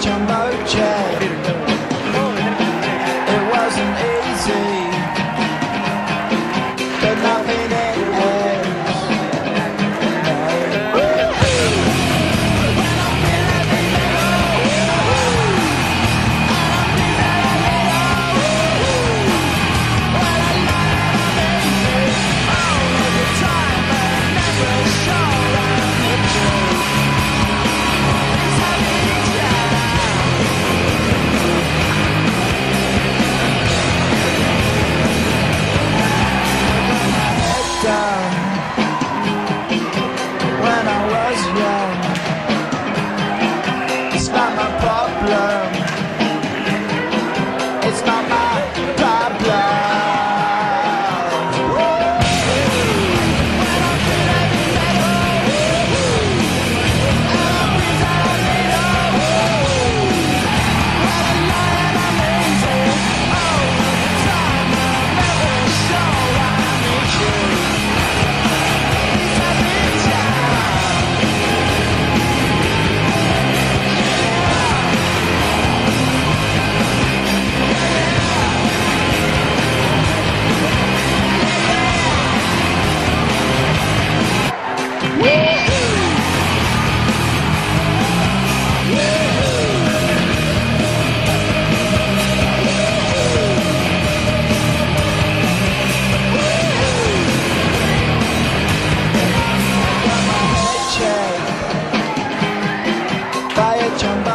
jumbo. jump